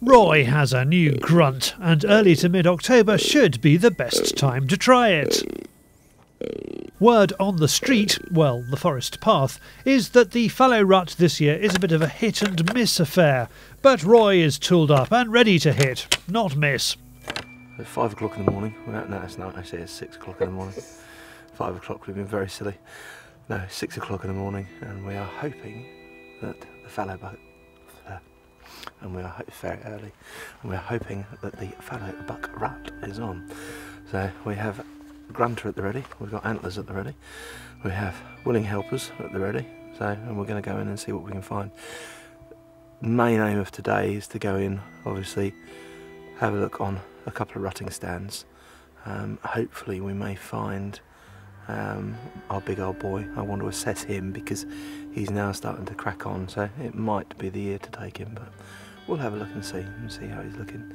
Roy has a new grunt, and early to mid October should be the best time to try it. Word on the street, well, the forest path, is that the fallow rut this year is a bit of a hit and miss affair, but Roy is tooled up and ready to hit, not miss. It's five o'clock in the morning. Well, no, it's not. Actually, it's six o'clock in the morning. Five o'clock, we've been very silly. No, six o'clock in the morning, and we are hoping that the fallow buck, and we are very early, and we are hoping that the fallow buck rut is on. So we have grunter at the ready. We've got antlers at the ready. We have willing helpers at the ready. So, and we're going to go in and see what we can find. Main aim of today is to go in, obviously, have a look on a couple of rutting stands. Um, hopefully, we may find um, our big old boy. I want to assess him because he's now starting to crack on, so it might be the year to take him. But we'll have a look and see and see how he's looking.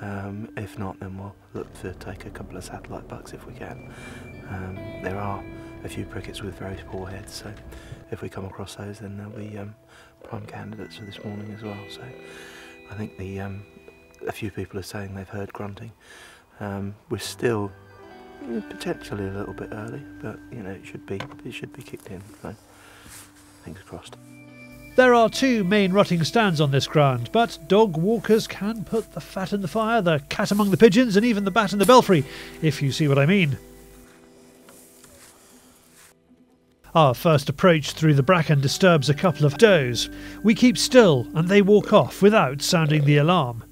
Um, if not, then we'll look to take a couple of satellite bucks if we can. Um, there are a few prickets with very poor heads, so if we come across those, then they'll be um, prime candidates for this morning as well. So I think the um, a few people are saying they've heard grunting. Um, we're still potentially a little bit early, but you know it should be it should be kicked in. So fingers crossed. There are two main rutting stands on this ground, but dog walkers can put the fat in the fire, the cat among the pigeons, and even the bat in the belfry, if you see what I mean. Our first approach through the bracken disturbs a couple of does. We keep still, and they walk off without sounding the alarm.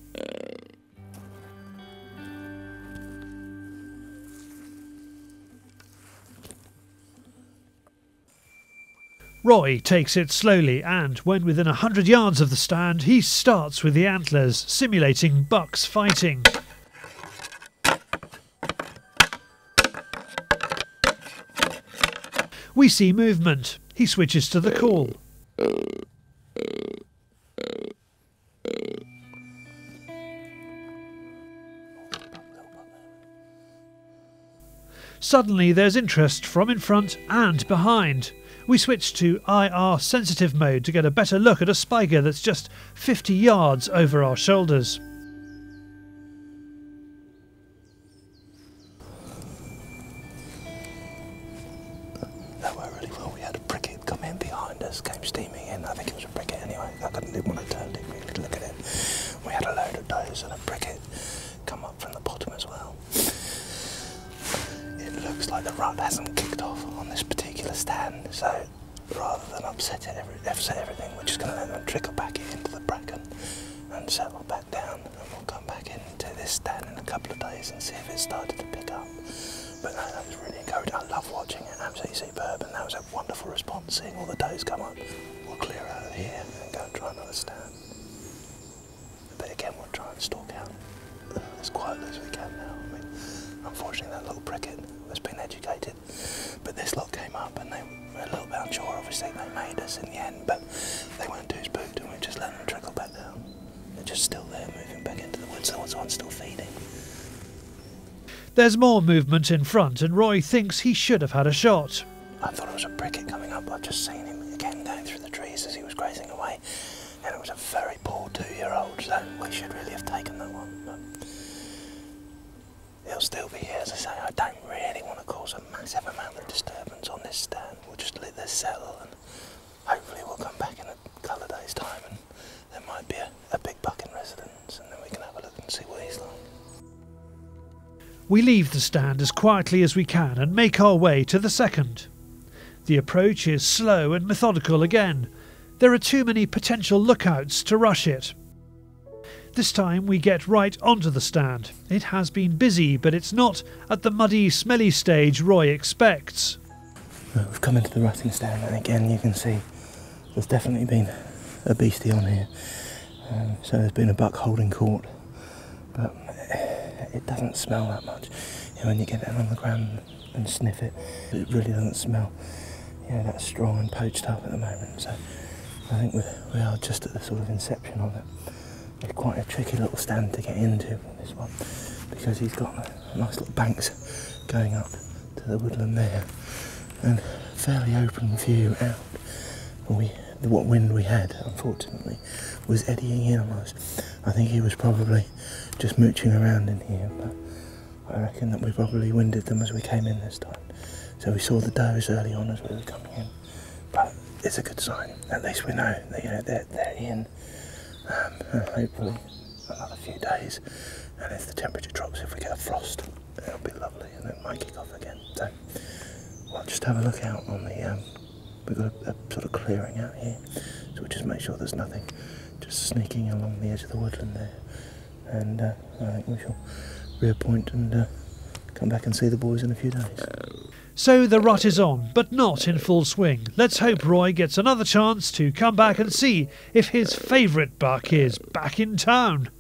Roy takes it slowly, and when within a hundred yards of the stand, he starts with the antlers, simulating bucks fighting. We see movement. He switches to the call. Suddenly, there's interest from in front and behind. We switch to IR sensitive mode to get a better look at a spiker that's just 50 yards over our shoulders. That went really well. We had a pricket come in behind us, came steaming in. I think it was a pricket anyway. I couldn't do when I turned it really to look at it. We had a load of does and a pricket come up from the like the rut hasn't kicked off on this particular stand, so rather than upset it, every, upset everything, we're just going to let them trickle back into the bracken and settle back down, and we'll come back into this stand in a couple of days and see if it started to pick up. But no, that was really encouraging. I love watching it. Absolutely superb, and that was a wonderful response. Seeing all the does come up. We'll clear out of here and go and try another stand. They made us in the end, but they weren't too spooked, and we just let them trickle back down. They're just still there, moving back into the woods. The one's still feeding. There's more movement in front, and Roy thinks he should have had a shot. I thought it was a pricket coming up. I've just seen him again going through the trees as he was grazing away, and it was a very poor two-year-old. So we should really have taken that one. But he'll still be here, as I say. I don't really want to cause a massive amount of disturbance on this stand. We'll just let this settle, and hopefully we'll come back in a couple of days' time, and there might be a, a big buck in residence, and then we can have a look and see what he's like. We leave the stand as quietly as we can and make our way to the second. The approach is slow and methodical again. There are too many potential lookouts to rush it. This time we get right onto the stand. It has been busy, but it's not at the muddy, smelly stage Roy expects. Right, we've come into the rutting stand, and again you can see there's definitely been a beastie on here. Um, so there's been a buck holding court, but it doesn't smell that much. You know, when you get down on the ground and sniff it, it really doesn't smell. You know, that's strong and poached up at the moment. So I think we are just at the sort of inception of it. It's quite a tricky little stand to get into this one because he's got nice little banks going up to the woodland there and fairly open view out. We what wind we had, unfortunately, was eddying in on us. I think he was probably just mooching around in here, but I reckon that we probably winded them as we came in this time. So we saw the does early on as we were coming in, but it's a good sign. At least we know that you know they're, they're in. Um, and hopefully another few days, and if the temperature drops, if we get a frost, it'll be lovely, and it might kick off again. So just have a look out on the. Um, we've got a, a sort of clearing out here, so we'll just make sure there's nothing just sneaking along the edge of the woodland there. And uh, I think we shall reappoint and uh, come back and see the boys in a few days. So the rut is on, but not in full swing. Let's hope Roy gets another chance to come back and see if his favourite buck is back in town.